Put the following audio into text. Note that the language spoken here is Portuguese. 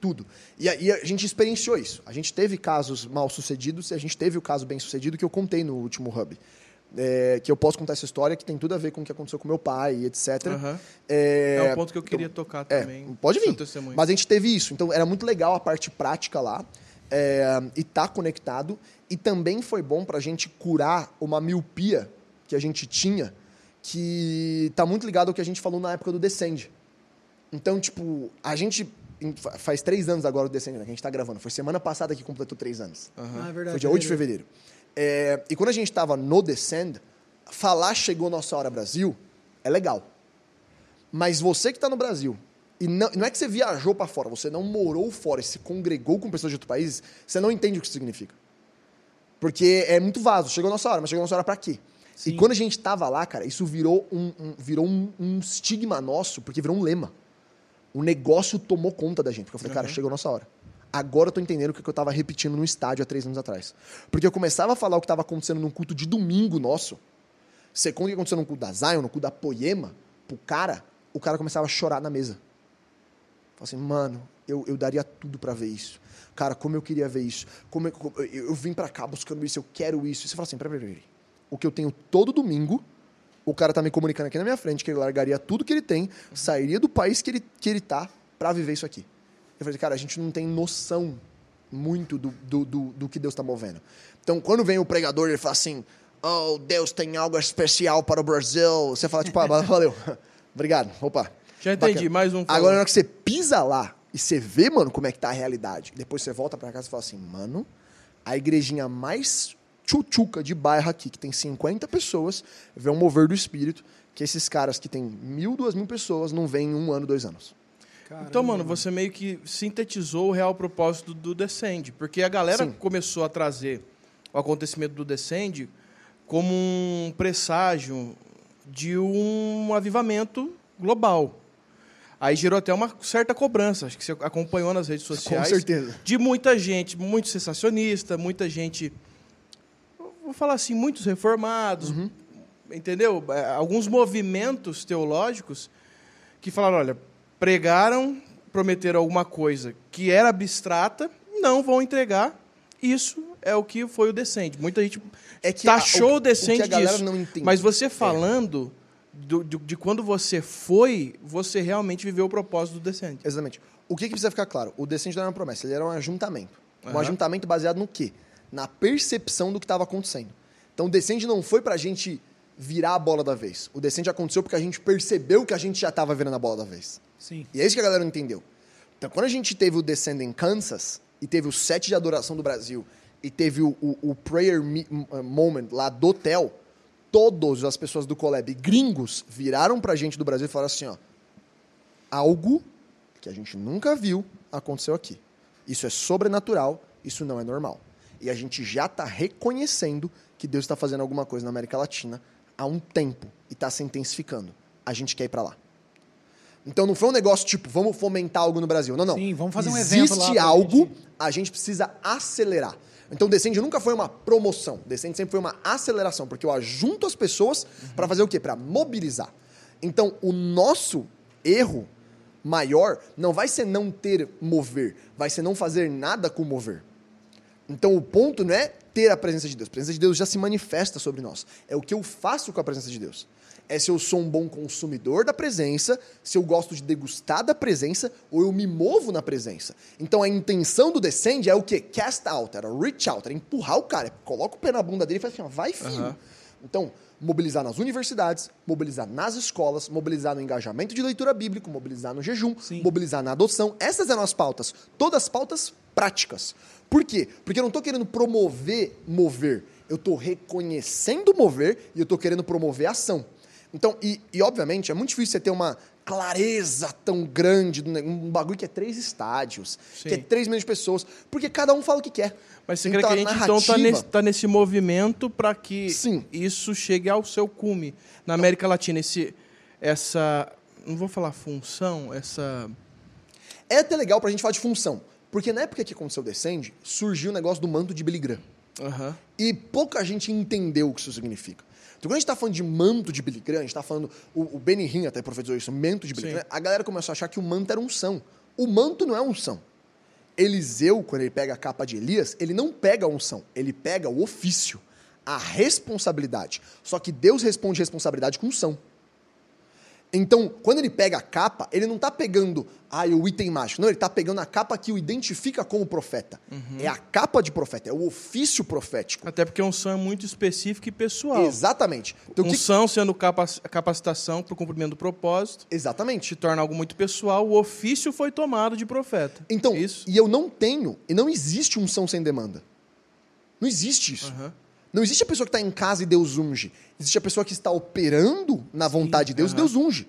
Tudo. E, a- e a gente experienciou isso. A gente teve casos mal sucedidos e a gente teve o caso bem sucedido que eu contei no último Hub. É, que eu posso contar essa história que tem tudo a ver com o que aconteceu com meu pai, e etc. Aham. É, É um ponto que eu queria tocar é, também. pode seu vir. Mas a gente teve isso. Então era muito legal a parte prática lá. é, e tá conectado. E também foi bom pra gente curar uma miopia que a gente tinha, que tá muito ligado ao que a gente falou na época do Descend. Então, tipo, a gente. Faz três anos agora o Descend, né? Que a gente tá gravando. Foi semana passada que completou três anos. Aham. Ah, é verdade. Foi dia 8 de fevereiro. É, e quando a gente estava no Descend, falar chegou nossa hora Brasil é legal. Mas você que está no Brasil, e não, não é que você viajou para fora, você não morou fora e se congregou com pessoas de outros países, você não entende o que isso significa. Porque é muito vaso. Chegou nossa hora, mas chegou nossa hora para quê? Sim. E quando a gente estava lá, cara, isso virou um, um- virou um, um estigma nosso, porque virou um lema. O negócio tomou conta da gente. Porque eu falei, cara, chegou a nossa hora. Agora eu tô entendendo o que eu tava repetindo no estádio há três anos atrás. Porque eu começava a falar o que estava acontecendo num culto de domingo nosso. Você conta o que aconteceu no culto da Zion, no culto da Poema, pro cara, o cara começava a chorar na mesa. Falei assim, mano, eu, eu daria tudo pra ver isso. Cara, como eu queria ver isso. Como eu, eu, eu vim pra cá buscando isso, eu quero isso. E você fala assim, peraí, peraí, peraí. O que eu tenho todo domingo, o cara tá me comunicando aqui na minha frente que ele largaria tudo que ele tem, sairia do país que ele, que ele tá pra viver isso aqui. Eu falei, cara, a gente não tem noção muito do, do, do, do que Deus tá movendo. Então, quando vem o pregador e ele fala assim, oh, Deus tem algo especial para o Brasil, você fala, tipo, ah, valeu, obrigado, opa. Já entendi, Bacana. mais um. Agora, na hora que você pisa lá e você vê, mano, como é que tá a realidade, depois você volta pra casa e fala assim, mano, a igrejinha mais tchutchuca de bairro aqui, que tem 50 pessoas, vê um mover do espírito, que esses caras que tem mil, duas mil pessoas não vêm em um ano, dois anos. Então, mano, você meio que sintetizou o real propósito do Descend. Porque a galera Sim. começou a trazer o acontecimento do Descend como um presságio de um avivamento global. Aí gerou até uma certa cobrança, acho que você acompanhou nas redes sociais. certeza. De muita gente, muito sensacionista, muita gente. Vou falar assim, muitos reformados, Uhum. entendeu? É, Alguns movimentos teológicos que falaram: olha, pregaram, prometeram alguma coisa que era abstrata, não vão entregar. Isso é o que foi o Descende. Muita gente É que taxou a- o- o Descende o disso. Mas você falando do- do- de quando você foi, você realmente viveu o propósito do Descende. Exatamente. O que, que precisa ficar claro? O Descende não era uma promessa, ele era um ajuntamento. Um Aham. ajuntamento baseado no quê? Na percepção do que estava acontecendo. Então o Descende não foi pra gente virar a bola da vez. O Descende aconteceu porque a gente percebeu que a gente já estava virando a bola da vez. Sim. E é isso que a galera não entendeu. Então, quando a gente teve o Descend em Kansas, e teve o set de adoração do Brasil, e teve o, o, o prayer me- uh, moment lá do hotel, todas as pessoas do Collab gringos viraram pra gente do Brasil e falaram assim, ó, algo que a gente nunca viu aconteceu aqui. Isso é sobrenatural, isso não é normal. E a gente já está reconhecendo que Deus está fazendo alguma coisa na América Latina há um tempo e está se intensificando. A gente quer ir para lá. Então não foi um negócio tipo, vamos fomentar algo no Brasil. Não, não. Sim, vamos fazer um Existe evento lá pra algo, gente- a gente precisa acelerar. Então Descende nunca foi uma promoção. Descende sempre foi uma aceleração, porque eu ajunto as pessoas para fazer o quê? Para mobilizar. Então o nosso erro maior não vai ser não ter mover, vai ser não fazer nada com mover. Então o ponto não é ter a presença de Deus. A presença de Deus já se manifesta sobre nós. É o que eu faço com a presença de Deus. É se eu sou um bom consumidor da presença, se eu gosto de degustar da presença, ou eu me movo na presença. Então a intenção do descende é o quê? Cast out, era reach out, era empurrar o cara. Coloca o pé na bunda dele e faz assim, vai filho. Aham. Então, mobilizar nas universidades, mobilizar nas escolas, mobilizar no engajamento de leitura bíblica, mobilizar no jejum, Sim. mobilizar na adoção. Essas eram as pautas. Todas pautas práticas. Por quê? Porque eu não estou querendo promover mover. Eu estou reconhecendo mover e eu estou querendo promover ação. Então, e, e, obviamente, é muito difícil você ter uma clareza tão grande, um bagulho que é três estádios, Sim. que é três milhões de pessoas, porque cada um fala o que quer. Mas você crê que a gente então narrativa- tá nesse, tá nesse movimento para que Sim. isso chegue ao seu cume na América Latina? Esse, essa. Não vou falar função, essa. É até legal pra gente falar de função. Porque na época que aconteceu o Descende, surgiu o negócio do manto de Billy Graham. Aham. E pouca gente entendeu o que isso significa. Então, quando a gente tá falando de manto de Billy Graham, a gente tá falando. O, o Benny Hinn até profetizou isso, manto de Billy Sim. Graham, a galera começou a achar que o manto era unção. O manto não é unção. Eliseu, quando ele pega a capa de Elias, ele não pega a unção, ele pega o ofício, a responsabilidade. Só que Deus responde responsabilidade com unção. Então, quando ele pega a capa, ele não está pegando ah, o item mágico. Não, ele está pegando a capa que o identifica como profeta. Uhum. É a capa de profeta, é o ofício profético. Até porque unção é muito específica e pessoal. Exatamente. Então, o que- unção sendo capac- capacitação para o cumprimento do propósito, Exatamente. se torna algo muito pessoal, o ofício foi tomado de profeta. Então, Isso. e eu não tenho, e não existe unção sem demanda. Não existe isso. Aham. Não existe a pessoa que está em casa e Deus unge. Existe a pessoa que está operando na vontade de Deus e. Deus unge.